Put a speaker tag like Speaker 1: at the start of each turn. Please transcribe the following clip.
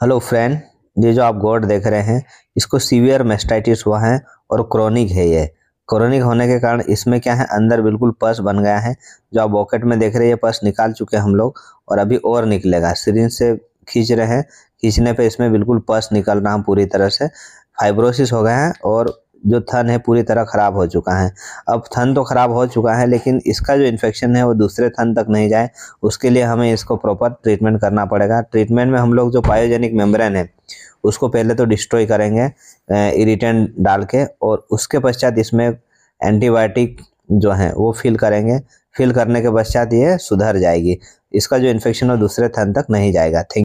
Speaker 1: Hello friend, ये जो आप गोड देख रहे हैं, इसको सीवियर मेस्टाइटिस हुआ है और क्रोनिक है ये। क्रोनिक होने के कारण इसमें क्या है, अंदर बिल्कुल पस बन गया है। जो आप बॉकेट में देख रहे हैं पस निकाल चुके हैं हम लोग और अभी और निकलेगा। सिरिंज से खींच रहे हैं, खींचने पे इसमें बिल्कुल पस निकल रहा है पूरी तरह से। फाइब्रोसिस हो गए हैं और जो थन है, पूरी तरह ख़राब हो चुका है। अब थन तो ख़राब हो चुका है, लेकिन इसका जो इन्फेक्शन है, वो दूसरे थन तक नहीं जाए। उसके लिए हमें इसको प्रॉपर ट्रीटमेंट करना पड़ेगा। ट्रीटमेंट में हम लोग जो पायोजेनिक मेम्ब्रेन है, उसको पहले तो डिस्ट्रॉय करेंगे इरिटेंट डाल के, और उसके पश्चात इसमें एंटीबायोटिक जो है, वो फिल करेंगे। फिल करने के पश्चात ये सुधर जाएगी। इसका जो इन्फेक्शन है दूसरे थन तक नहीं जाएगा। थैंक